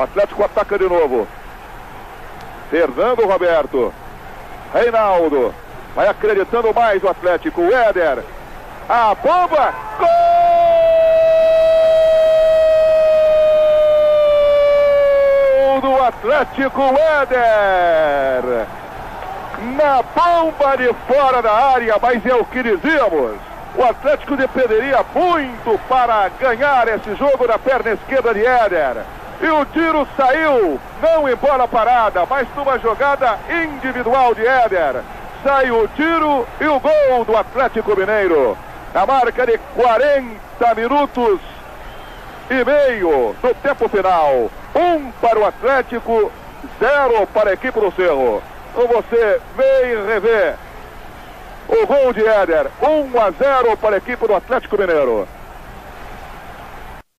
O Atlético ataca de novo. Fernando Roberto. Reinaldo. Vai acreditando mais o Atlético. Éder. A bomba. Gol do Atlético Éder. Na bomba de fora da área, mas é o que dizíamos. O Atlético dependeria muito para ganhar esse jogo na perna esquerda de Éder. E o tiro saiu, não em bola parada, mas numa jogada individual de Éder. Sai o tiro e o gol do Atlético Mineiro. A marca de 40 minutos e meio no tempo final. Um para o Atlético, zero para a equipe do Cerro. Então você vem rever o gol de Éder. 1 a 0 para a equipe do Atlético Mineiro.